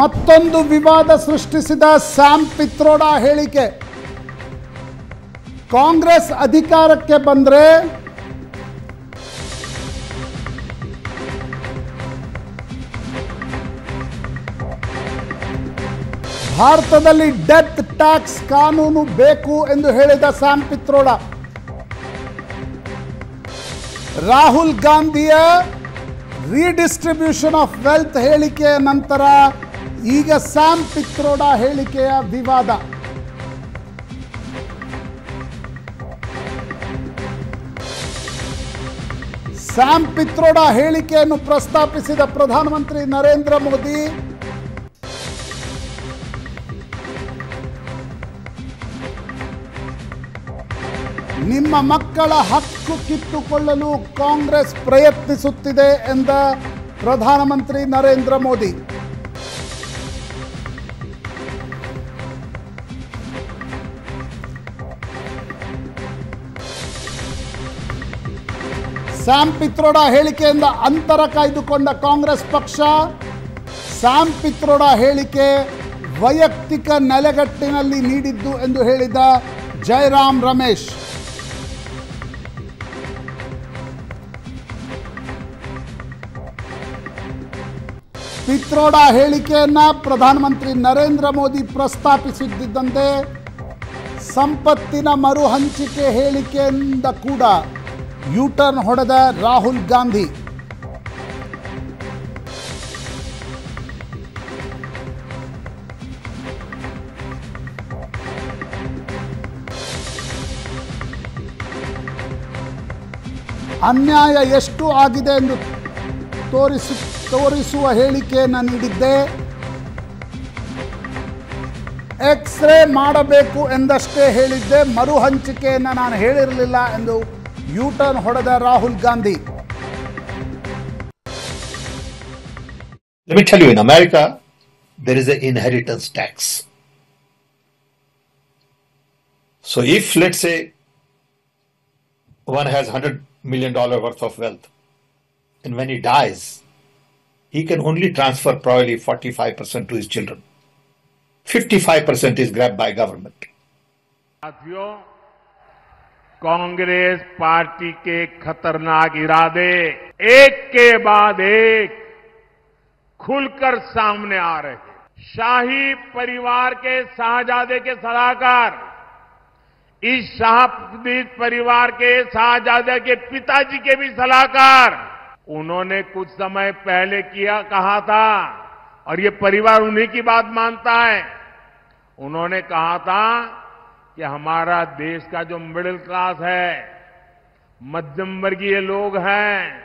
ಮತ್ತೊಂದು ವಿವಾದ ಸೃಷ್ಟಿಸಿದ ಸ್ಯಾಮ್ ಪಿತ್ರೋಡ ಹೇಳಿಕೆ. ಕಾಂಗ್ರೆಸ್ ಅಧಿಕಾರಕ್ಕೆ ಬಂದರೆ ಭಾರತದಲ್ಲಿ ಡೆತ್ ಟ್ಯಾಕ್ಸ್ ಕಾನೂನು ಬೇಕು ಎಂದು ಹೇಳಿದ ಸ್ಯಾಮ್ ಪಿತ್ರೋಡ. ರಾಹುಲ್ ಗಾಂಧಿಯ ರೀಡಿಸ್ಟ್ರಿಬ್ಯೂಷನ್ ಆಫ್ ವೆಲ್ತ್ ಹೇಳಿಕೆಯ ನಂತರ ಈಗ ಸ್ಯಾಮ್ ಪಿತ್ರೋಡಾ ಹೇಳಿಕೆಯ ವಿವಾದ. ಸ್ಯಾಮ್ ಪಿತ್ರೋಡಾ ಹೇಳಿಕೆಯನ್ನು ಪ್ರಸ್ತಾಪಿಸಿದ ಪ್ರಧಾನಮಂತ್ರಿ ನರೇಂದ್ರ ಮೋದಿ, ನಿಮ್ಮ ಮಕ್ಕಳ ಹಕ್ಕು ಕಿತ್ತುಕೊಳ್ಳಲು ಕಾಂಗ್ರೆಸ್ ಪ್ರಯತ್ನಿಸುತ್ತಿದೆ ಎಂದ ಪ್ರಧಾನಮಂತ್ರಿ ನರೇಂದ್ರ ಮೋದಿ. ಸ್ಯಾಮ್ ಪಿತ್ರೋಡ ಹೇಳಿಕೆಯಿಂದ ಅಂತರ ಕಾಯ್ದುಕೊಂಡ ಕಾಂಗ್ರೆಸ್ ಪಕ್ಷ, ಸ್ಯಾಮ್ ಪಿತ್ರೋಡಾ ಹೇಳಿಕೆ ವೈಯಕ್ತಿಕ ನೆಲೆಗಟ್ಟಿನಲ್ಲಿ ನೀಡಿದ್ದು ಎಂದು ಹೇಳಿದ ಜಯರಾಮ್ ರಮೇಶ್. ಪಿತ್ರೋಡ ಹೇಳಿಕೆಯನ್ನ ಪ್ರಧಾನಮಂತ್ರಿ ನರೇಂದ್ರ ಮೋದಿ ಪ್ರಸ್ತಾಪಿಸುತ್ತಿದ್ದಂತೆ ಸಂಪತ್ತಿನ ಮರುಹಂಚಿಕೆ ಹೇಳಿಕೆಯಿಂದ ಕೂಡ ಯೂಟರ್ನ್ ಹೊಡೆದ ರಾಹುಲ್ ಗಾಂಧಿ. ಅನ್ಯಾಯ ಎಷ್ಟು ಆಗಿದೆ ಎಂದು ತೋರಿಸು, ತೋರಿಸುವ ಹೇಳಿಕೆಯನ್ನು ನೀಡಿದ್ದೆ. ಎಕ್ಸ್ರೇ ಮಾಡಬೇಕು ಎಂದಷ್ಟೇ ಹೇಳಿದ್ದೆ ಮರು ಹಂಚಿಕೆಯನ್ನು ನಾನು ಹೇಳಿರಲಿಲ್ಲ ಎಂದು ಯೂಟರ್ನ್ ಹೊಡೆದ Rahul Gandhi Let me tell you, in America, there is an inheritance tax. So if, let's say, one has $100 million worth of wealth, and when he dies, he can only transfer probably 45% to his children. 55% is grabbed by government. Congress party के खतरनाक इरादे एक के बाद एक खुलकर सामने आ रहे हैं। शाही परिवार के शाहजादे के सलाहकार, इस शाहदी परिवार के शाहजादे के पिताजी के भी सलाहकार, उन्होंने कुछ समय पहले किया, कहा था, और ये परिवार उन्हीं की बात मानता है। उन्होंने कहा था कि हमारा देश का जो मिडिल क्लास है, मध्यम वर्गीय लोग हैं,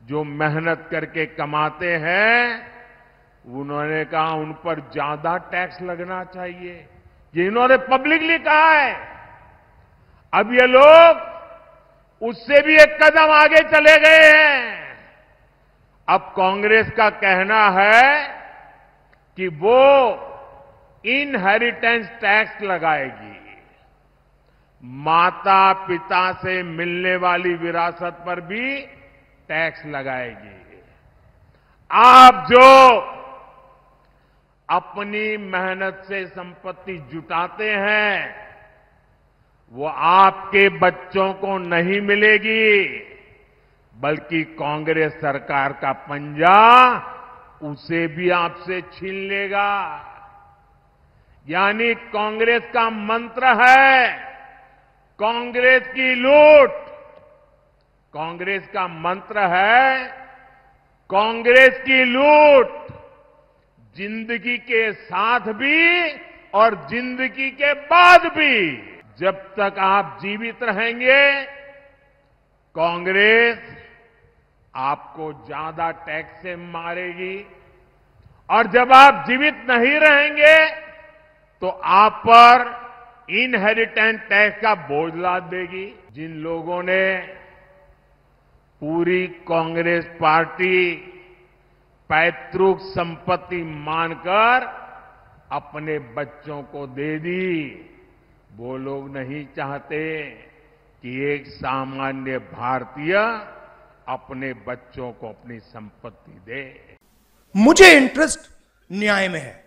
जो मेहनत करके कमाते हैं, उन्होंने कहा उन पर ज़्यादा टैक्स लगना चाहिए। ये इन्होंने पब्लिकली कहा है। अब ये लोग उससे भी एक कदम आगे चले गए हैं। अब कांग्रेस का कहना है कि वो इनहेरिटेंस टैक्स लगाएगी। माता पिता से मिलने वाली विरासत पर भी टैक्स लगाएगी। आप जो अपनी मेहनत से संपत्ति जुटाते हैं, वो आपके बच्चों को नहीं मिलेगी, बल्कि कांग्रेस सरकार का पंजा उसे भी आपसे छीन लेगा। यानी कांग्रेस का मंत्र है, कांग्रेस की लूट। कांग्रेस का मंत्र है, कांग्रेस की लूट। ज़िंदगी के साथ भी और ज़िंदगी के बाद भी जब तक आप जीवित रहेंगे, कांग्रेस आपको ज़्यादा टैक्स से मारेगी। और जब आप जीवित नहीं रहेंगे तो आप पर इनहेरिटेंस टैक्स का बोझ लाद देगी। जिन लोगों ने पूरी कांग्रेस पार्टी पैतृक संपत्ति मानकर अपने बच्चों को दे दी, वो लोग नहीं चाहते कि एक सामान्य भारतीय अपने बच्चों को अपनी संपत्ति दे। मुझे इंटरेस्ट न्याय में है।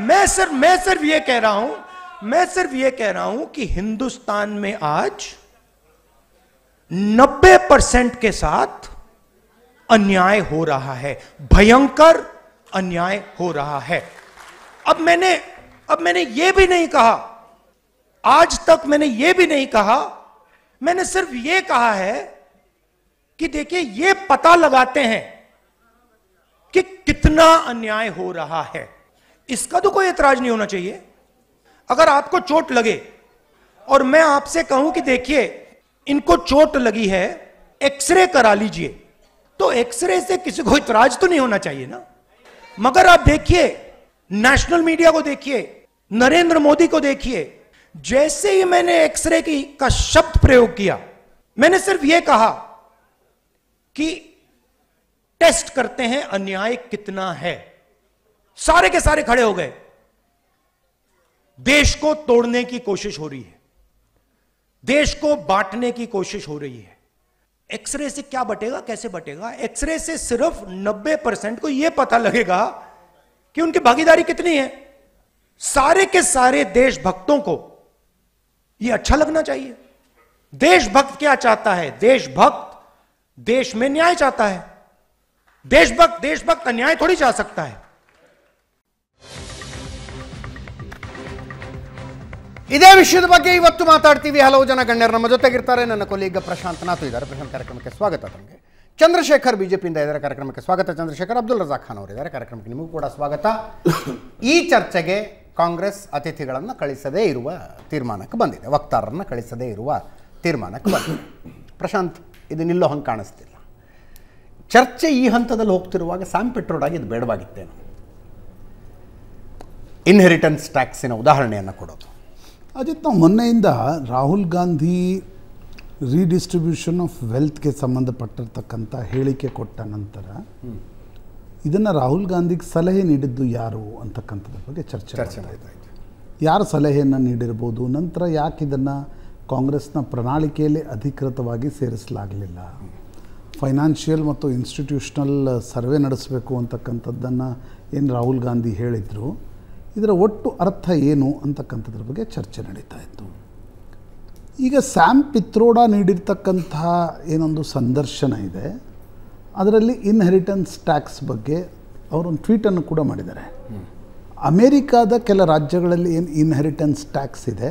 मैं सिर्फ़ मैं सिर्फ़ ये कह रहा हूँ, मैं सिर्फ़ ये कह रहा हूँ कि हिंदुस्तान में आज 90 परसेंट के साथ अन्याय हो रहा है। भयंकर अन्याय हो रहा है। अब मैंने अब मैंने यह भी नहीं कहा, आज तक मैंने यह भी नहीं कहा, मैंने सिर्फ़ यह कहा है कि देखिए यह पता लगाते हैं कि कितना अन्याय हो रहा है। इसका तो कोई एतराज़ नहीं होना चाहिए। अगर आपको चोट लगे, और मैं आपसे कहूँ कि देखिए, इनको चोट लगी है, एक्सरे करा लीजिए तो एक्सरे से किसी को इतराज तो नहीं होना चाहिए ना। मगर आप देखिए, नेशनल मीडिया को देखिए, नरेंद्र मोदी को देखिए, जैसे ही मैंने एक्सरे की, का शब्द प्रयोग किया, मैंने सिर्फ़ यह कहा कि टेस्ट करते हैं, अन्याय कितना है। सारे के सारे खड़े हो गए। देश को तोड़ने की कोशिश हो रही है। देश को बांटने की कोशिश हो रही है। एक्सरे से क्या बटेगा, कैसे बटेगा? एक्सरे से सिर्फ़ 90 परसेंट को यह पता लगेगा कि उनकी भागीदारी कितनी है। सारे के सारे देशभक्तों को यह अच्छा लगना चाहिए। देशभक्त क्या चाहता है? देशभक्त देश में न्याय चाहता है। देशभक्त देशभक्त अन्याय थोड़ी चाह सकता है। ಇದೇ ವಿಷಯದ ಬಗ್ಗೆ ಇವತ್ತು ಮಾತಾಡ್ತೀವಿ. ಹಲವು ಜನ ಗಣ್ಯರು ನಮ್ಮ ಜೊತೆಗಿರ್ತಾರೆ. ನನ್ನ ಕೊಲೀಗ ಪ್ರಶಾಂತ್ ನಾಥು ಇದ್ದಾರೆ. ಪ್ರಶಾಂತ್ ಕಾರ್ಯಕ್ರಮಕ್ಕೆ ಸ್ವಾಗತ ತಮಗೆ. ಚಂದ್ರಶೇಖರ್ ಬಿಜೆಪಿಯಿಂದ ಇದ್ದಾರೆ. ಕಾರ್ಯಕ್ರಮಕ್ಕೆ ಸ್ವಾಗತ. ಚಂದ್ರಶೇಖರ್ ಅಬ್ದುಲ್ ರಜಾ ಖಾನ್ ಅವರಿದ್ದಾರೆ. ಕಾರ್ಯಕ್ರಮಕ್ಕೆ ನಿಮಗೂ ಕೂಡ ಸ್ವಾಗತ. ಈ ಚರ್ಚೆಗೆ ಕಾಂಗ್ರೆಸ್ ಅತಿಥಿಗಳನ್ನು ಕಳಿಸದೇ ಇರುವ ತೀರ್ಮಾನಕ್ಕೆ ಬಂದಿದೆ. ವಕ್ತಾರರನ್ನು ಕಳಿಸದೇ ಇರುವ ತೀರ್ಮಾನಕ್ಕೆ ಬಂದಿದೆ. ಪ್ರಶಾಂತ್, ಇದು ನಿಲ್ಲೋ ಹಂಗೆ ಕಾಣಿಸ್ತಿಲ್ಲ. ಚರ್ಚೆ ಈ ಹಂತದಲ್ಲಿ ಹೋಗ್ತಿರುವಾಗ ಸ್ಯಾಮ್ ಪೆಟ್ರೋಡಾಗಿ ಇದು ಬೇಡವಾಗಿತ್ತೇನು. ಇನ್ಹೆರಿಟೆನ್ಸ್ ಟ್ಯಾಕ್ಸಿನ ಉದಾಹರಣೆಯನ್ನು ಕೊಡೋದು. ಅಜಿತ್ ನಾವು ಮೊನ್ನೆಯಿಂದ ರಾಹುಲ್ ಗಾಂಧಿ ರೀಡಿಸ್ಟ್ರಿಬ್ಯೂಷನ್ ಆಫ್ ವೆಲ್ತ್ಗೆ ಸಂಬಂಧಪಟ್ಟಿರ್ತಕ್ಕಂಥ ಹೇಳಿಕೆ ಕೊಟ್ಟ ನಂತರ ಇದನ್ನು ರಾಹುಲ್ ಗಾಂಧಿಗೆ ಸಲಹೆ ನೀಡಿದ್ದು ಯಾರು ಅಂತಕ್ಕಂಥದ್ರ ಬಗ್ಗೆ ಚರ್ಚೆ ಯಾರು ಸಲಹೆಯನ್ನು ನೀಡಿರ್ಬೋದು ನಂತರ ಯಾಕೆ ಇದನ್ನು ಕಾಂಗ್ರೆಸ್ನ ಪ್ರಣಾಳಿಕೆಯಲ್ಲಿ ಅಧಿಕೃತವಾಗಿ ಸೇರಿಸಲಾಗಲಿಲ್ಲ? ಫೈನಾನ್ಷಿಯಲ್ ಮತ್ತು ಇನ್ಸ್ಟಿಟ್ಯೂಷನಲ್ ಸರ್ವೆ ನಡೆಸಬೇಕು ಅಂತಕ್ಕಂಥದ್ದನ್ನು ಏನು ರಾಹುಲ್ ಗಾಂಧಿ ಹೇಳಿದರು? ಇದರ ಒಟ್ಟು ಅರ್ಥ ಏನು ಅಂತಕ್ಕಂಥದ್ರ ಬಗ್ಗೆ ಚರ್ಚೆ ನಡೀತಾ ಇತ್ತು. ಈಗ ಸ್ಯಾಮ್ ಪಿತ್ರೋಡ ನೀಡಿರ್ತಕ್ಕಂತಹ ಏನೊಂದು ಸಂದರ್ಶನ ಇದೆ. ಅದರಲ್ಲಿ ಇನ್ಹೆರಿಟೆನ್ಸ್ ಟ್ಯಾಕ್ಸ್ ಬಗ್ಗೆ ಅವರೊಂದು ಟ್ವೀಟನ್ನು ಕೂಡ ಮಾಡಿದ್ದಾರೆ. ಅಮೇರಿಕಾದ ಕೆಲ ರಾಜ್ಯಗಳಲ್ಲಿ ಏನು ಇನ್ಹೆರಿಟೆನ್ಸ್ ಟ್ಯಾಕ್ಸ್ ಇದೆ.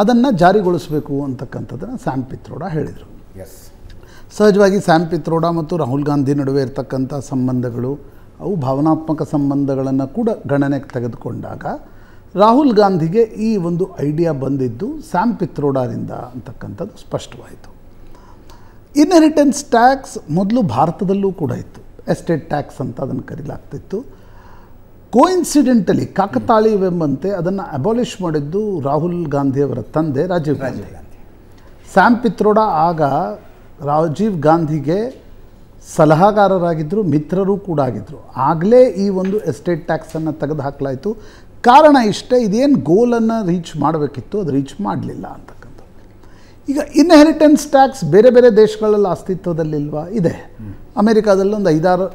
ಅದನ್ನು ಜಾರಿಗೊಳಿಸಬೇಕು ಅಂತಕ್ಕಂಥದ್ದನ್ನು ಸ್ಯಾಮ್ ಪಿತ್ರೋಡ ಹೇಳಿದರು. ಎಸ್ ಸಹಜವಾಗಿ ಸ್ಯಾಮ್ ಪಿತ್ರೋಡ ಮತ್ತು ರಾಹುಲ್ ಗಾಂಧಿ ನಡುವೆ ಇರತಕ್ಕಂಥ ಸಂಬಂಧಗಳು ಅವು ಭಾವನಾತ್ಮಕ ಸಂಬಂಧಗಳನ್ನು ಕೂಡ ಗಣನೆಗೆ ತೆಗೆದುಕೊಂಡಾಗ ರಾಹುಲ್ ಗಾಂಧಿಗೆ ಈ ಒಂದು ಐಡಿಯಾ ಬಂದಿದ್ದು ಸ್ಯಾಮ್ ಪಿತ್ರೋಡಾರಿಂದ ಅಂತಕ್ಕಂಥದ್ದು ಸ್ಪಷ್ಟವಾಯಿತು. ಇನ್ಹೆರಿಟೆನ್ಸ್ ಟ್ಯಾಕ್ಸ್ ಮೊದಲು ಭಾರತದಲ್ಲೂ ಕೂಡ ಇತ್ತು. ಎಸ್ಟೇಟ್ ಟ್ಯಾಕ್ಸ್ ಅಂತ ಅದನ್ನು ಕರೀಲಾಗ್ತಿತ್ತು. ಕೋಇನ್ಸಿಡೆಂಟಲಿ ಕಾಕತಾಳೀಯವೆಂಬಂತೆ ಅದನ್ನು ಅಬಾಲಿಷ್ ಮಾಡಿದ್ದು ರಾಹುಲ್ ಗಾಂಧಿಯವರ ತಂದೆ ರಾಜೀವ್ ಗಾಂಧಿ. ಸ್ಯಾಮ್ ಪಿತ್ರೋಡಾ ಆಗ ರಾಜೀವ್ ಗಾಂಧಿಗೆ ಸಲಹಾಗಾರರಾಗಿದ್ದರು ಮಿತ್ರರು ಕೂಡ ಆಗಿದ್ದರು ಆಗಲೇ ಈ ಒಂದು ಎಸ್ಟೇಟ್ ಟ್ಯಾಕ್ಸನ್ನು ತೆಗೆದು ಹಾಕಲಾಯಿತು ಕಾರಣ ಇಷ್ಟೇ, ಇದೇನು ಗೋಲನ್ನು ರೀಚ್ ಮಾಡಬೇಕಿತ್ತು, ಅದು ರೀಚ್ ಮಾಡಲಿಲ್ಲ ಅಂತಕ್ಕಂಥದ್ದು. ಈಗ ಇನ್ಹೆರಿಟೆನ್ಸ್ ಟ್ಯಾಕ್ಸ್ ಬೇರೆ ಬೇರೆ ದೇಶಗಳಲ್ಲಿ ಅಸ್ತಿತ್ವದಲ್ಲಿಲ್ವಾ? ಇದೆ. ಅಮೇರಿಕಾದಲ್ಲಿ ಒಂದು ಐದಾರು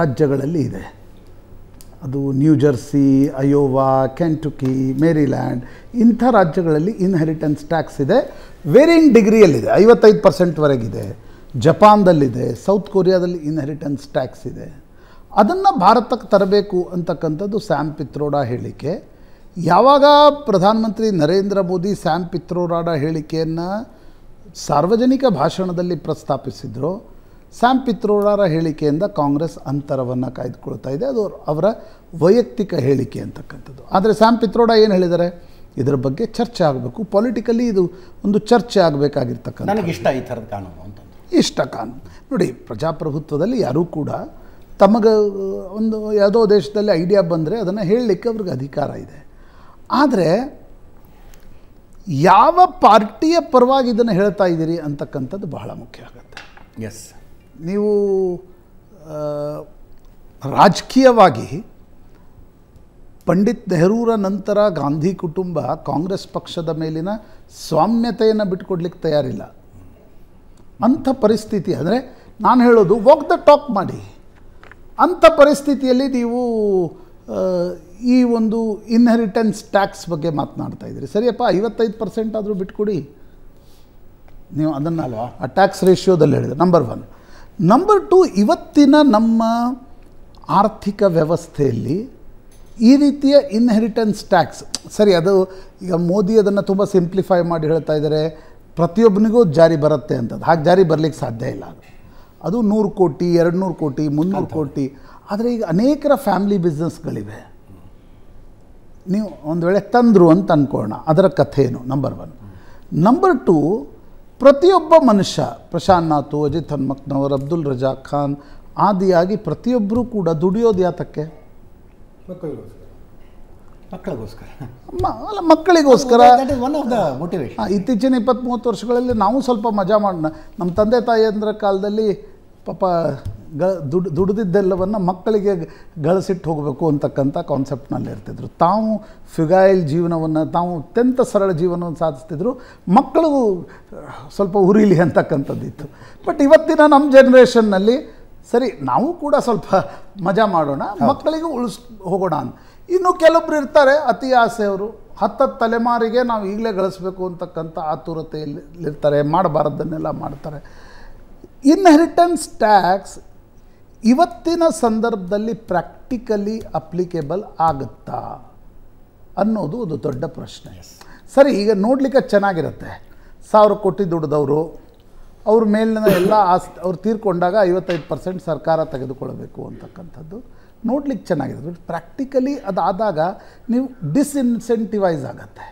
ರಾಜ್ಯಗಳಲ್ಲಿ ಇದೆ. ಅದು New Jersey Iowa Kentucky, Maryland, ಇಂಥ ರಾಜ್ಯಗಳಲ್ಲಿ ಇನ್ಹೆರಿಟೆನ್ಸ್ ಟ್ಯಾಕ್ಸ್ ಇದೆ. ವೇರಿಯಿಂಗ್ ಡಿಗ್ರಿಯಲ್ಲಿದೆ ಐವತ್ತೈದು ಪರ್ಸೆಂಟ್ವರೆಗಿದೆ ಜಪಾನ್ದಲ್ಲಿದೆ, ಸೌತ್ ಕೊರಿಯಾದಲ್ಲಿ ಇನ್ಹೆರಿಟೆನ್ಸ್ ಟ್ಯಾಕ್ಸ್ ಇದೆ. ಅದನ್ನು ಭಾರತಕ್ಕೆ ತರಬೇಕು ಅಂತಕ್ಕಂಥದ್ದು ಸ್ಯಾಮ್ ಪಿತ್ರೋಡಾ ಹೇಳಿಕೆ. ಯಾವಾಗ ಪ್ರಧಾನಮಂತ್ರಿ ನರೇಂದ್ರ ಮೋದಿ ಸ್ಯಾಮ್ ಪಿತ್ರೋಡಾಡ ಹೇಳಿಕೆಯನ್ನು ಸಾರ್ವಜನಿಕ ಭಾಷಣದಲ್ಲಿ ಪ್ರಸ್ತಾಪಿಸಿದ್ರು, ಸ್ಯಾಮ್ ಪಿತ್ರೋಡಾರ ಹೇಳಿಕೆಯಿಂದ ಕಾಂಗ್ರೆಸ್ ಅಂತರವನ್ನು ಕಾಯ್ದುಕೊಳ್ತಾ ಇದೆ. ಅದು ಅವರ ವೈಯಕ್ತಿಕ ಹೇಳಿಕೆ ಅಂತಕ್ಕಂಥದ್ದು. ಆದರೆ ಸ್ಯಾಮ್ ಪಿತ್ರೋಡಾ ಏನು ಹೇಳಿದ್ದಾರೆ? ಇದರ ಬಗ್ಗೆ ಚರ್ಚೆ ಆಗಬೇಕು. ಪೊಲಿಟಿಕಲಿ ಇದು ಒಂದು ಚರ್ಚೆ ಆಗಬೇಕಾಗಿರ್ತಕ್ಕಂಥ ನನಗಿಷ್ಟ ಈ ಥರದ ಕಾನೂನು ಅಂತಂದು ಇಷ್ಟ ಕಾನೂನು ನೋಡಿ ಪ್ರಜಾಪ್ರಭುತ್ವದಲ್ಲಿ ಯಾರೂ ಕೂಡ ತಮಗೆ ಒಂದು ಯಾವುದೋ ದೇಶದಲ್ಲಿ ಐಡಿಯಾ ಬಂದರೆ ಅದನ್ನು ಹೇಳಲಿಕ್ಕೆ ಅವ್ರಿಗೆ ಅಧಿಕಾರ ಇದೆ. ಆದರೆ ಯಾವ ಪಾರ್ಟಿಯ ಪರವಾಗಿ ಇದನ್ನು ಹೇಳ್ತಾ ಇದ್ದೀರಿ ಅಂತಕ್ಕಂಥದ್ದು ಬಹಳ ಮುಖ್ಯ ಆಗುತ್ತೆ. ಎಸ್ ನೀವು ರಾಜಕೀಯವಾಗಿ ಪಂಡಿತ್ ನೆಹರೂರ ನಂತರ ಗಾಂಧಿ ಕುಟುಂಬ ಕಾಂಗ್ರೆಸ್ ಪಕ್ಷದ ಮೇಲಿನ ಸ್ವಾಮ್ಯತೆಯನ್ನು ಬಿಟ್ಕೊಡ್ಲಿಕ್ಕೆ ತಯಾರಿಲ್ಲ. ಅಂಥ ಪರಿಸ್ಥಿತಿ ಅಂದರೆ ನಾನು ಹೇಳೋದು ವಾಕ್ ದ ಟಾಕ್ ಮಾಡಿ. ಅಂಥ ಪರಿಸ್ಥಿತಿಯಲ್ಲಿ ನೀವು ಈ ಒಂದು ಇನ್ಹೆರಿಟೆನ್ಸ್ ಟ್ಯಾಕ್ಸ್ ಬಗ್ಗೆ ಮಾತನಾಡ್ತಾ ಇದ್ದೀರಿ. ಸರಿಯಪ್ಪ ಐವತ್ತೈದು ಪರ್ಸೆಂಟ್ ಆದರೂ ಬಿಟ್ಕೊಡಿ. ನೀವು ಅದನ್ನು ಅಲ್ವಾ? ಆ ಟ್ಯಾಕ್ಸ್ ರೇಷಿಯೋದಲ್ಲಿ ಹೇಳಿದೆ. ನಂಬರ್ ಒನ್ ನಂಬರ್ ಟು ಇವತ್ತಿನ ನಮ್ಮ ಆರ್ಥಿಕ ವ್ಯವಸ್ಥೆಯಲ್ಲಿ ಈ ರೀತಿಯ ಇನ್ಹೆರಿಟೆನ್ಸ್ ಟ್ಯಾಕ್ಸ್ ಸರಿ ಅದು ಈಗ ಮೋದಿ ಅದನ್ನು ತುಂಬ ಸಿಂಪ್ಲಿಫೈ ಮಾಡಿ ಹೇಳ್ತಾ ಇದ್ದಾರೆ. ಪ್ರತಿಯೊಬ್ಬನಿಗೂ ಜಾರಿ ಬರುತ್ತೆ ಅಂತದ್ದು. ಹಾಗೆ ಜಾರಿ ಬರಲಿಕ್ಕೆ ಸಾಧ್ಯ ಇಲ್ಲ ಅದು. ಅದು ನೂರು ಕೋಟಿ ಎರಡು ನೂರು ಕೋಟಿ ಮುನ್ನೂರು ಕೋಟಿ. ಆದರೆ ಈಗ ಅನೇಕರ ಫ್ಯಾಮಿಲಿ ಬಿಸ್ನೆಸ್ಗಳಿವೆ. ನೀವು ಒಂದು ವೇಳೆ ತಂದರು ಅಂತ ಅಂದ್ಕೊಳ್ಳೋಣ ಅದರ ಕಥೆಯೇನು ನಂಬರ್ ಒನ್ ನಂಬರ್ ಟು ಪ್ರತಿಯೊಬ್ಬ ಮನುಷ್ಯ ಪ್ರಶಾಂತ್ ನಾಥು ಅಜಿತ್ ಹನ್ಮಕ್ನವರ್ ಅಬ್ದುಲ್ ರಜಾ ಖಾನ್ ಆದಿಯಾಗಿ ಪ್ರತಿಯೊಬ್ಬರೂ ಕೂಡ ದುಡಿಯೋದು ಯಾತಕ್ಕೆ? ಮಕ್ಕಳಿಗೋಸ್ಕರ. ಅಲ್ಲ ಮಕ್ಕಳಿಗೋಸ್ಕರ. That is one of the motivation ಇತ್ತೀಚಿನ ಇಪ್ಪತ್ತ್ ಮೂವತ್ತು ವರ್ಷಗಳಲ್ಲಿ ನಾವು ಸ್ವಲ್ಪ ಮಜಾ ಮಾಡೋಣ ನಮ್ಮ ತಂದೆ ತಾಯಿಯಂದ್ರ ಕಾಲದಲ್ಲಿ ಪಾಪ ಗ ದುಡ್ ದುಡಿದಿದ್ದೆಲ್ಲವನ್ನು ಮಕ್ಕಳಿಗೆ ಗಳಿಸಿಟ್ಟು ಹೋಗಬೇಕು ಅಂತಕ್ಕಂಥ ಕಾನ್ಸೆಪ್ಟ್ನಲ್ಲಿ ಇರ್ತಿದ್ರು. ತಾವು ಫಿಗಾಯಿಲ್ ಜೀವನವನ್ನು ತಾವು ಅತ್ಯಂತ ಸರಳ ಜೀವನವನ್ನು ಸಾಧಿಸ್ತಿದ್ರು. ಮಕ್ಕಳು ಸ್ವಲ್ಪ ಉರಿಲಿ ಅಂತಕ್ಕಂಥದ್ದಿತ್ತು. ಬಟ್ ಇವತ್ತಿನ ನಮ್ಮ ಜನ್ರೇಷನ್ನಲ್ಲಿ ಸರಿ ನಾವು ಕೂಡ ಸ್ವಲ್ಪ ಮಜಾ ಮಾಡೋಣ ಮಕ್ಕಳಿಗೂ ಉಳಿಸ್ ಹೋಗೋಣ ಅಂತ. ಇನ್ನು ಕೆಲವೊಬ್ರು ಇರ್ತಾರೆ ಅತಿ ಆಸೆಯವರು ಹತ್ತತ್ತು ತಲೆಮಾರಿಗೆ ನಾವು ಈಗಲೇ ಗಳಿಸ್ಬೇಕು ಅಂತಕ್ಕಂಥ ಆತುರತೆಯಲ್ಲಿ ಇರ್ತಾರೆ ಮಾಡಬಾರದನ್ನೆಲ್ಲ ಮಾಡ್ತಾರೆ. ಇನ್ಹೆರಿಟೆನ್ಸ್ ಟ್ಯಾಕ್ಸ್ ಇವತ್ತಿನ ಸಂದರ್ಭದಲ್ಲಿ ಪ್ರಾಕ್ಟಿಕಲಿ ಅಪ್ಲಿಕೇಬಲ್ ಆಗುತ್ತಾ ಅನ್ನೋದು ಒಂದು ದೊಡ್ಡ ಪ್ರಶ್ನೆ. ಸರಿ ಈಗ ನೋಡಲಿಕ್ಕೆ ಚೆನ್ನಾಗಿರುತ್ತೆ. ಸಾವಿರ ಕೋಟಿ ದುಡ್ದವರು ಅವ್ರ ಮೇಲಿನ ಎಲ್ಲ ಆಸ್ತಿ ಅವ್ರು ತೀರ್ಕೊಂಡಾಗ ಐವತ್ತೈದು ಪರ್ಸೆಂಟ್ ಸರ್ಕಾರ ತೆಗೆದುಕೊಳ್ಬೇಕು ಅಂತಕ್ಕಂಥದ್ದು. ನೋಡ್ಲಿಕ್ಕೆ ಚೆನ್ನಾಗಿದೆ ಬಟ್ ಪ್ರಾಕ್ಟಿಕಲಿ ಅದಾದಾಗ ನೀವು ಡಿಸ್ಇನ್ಸೆಂಟಿವೈಸ್ ಆಗುತ್ತೆ.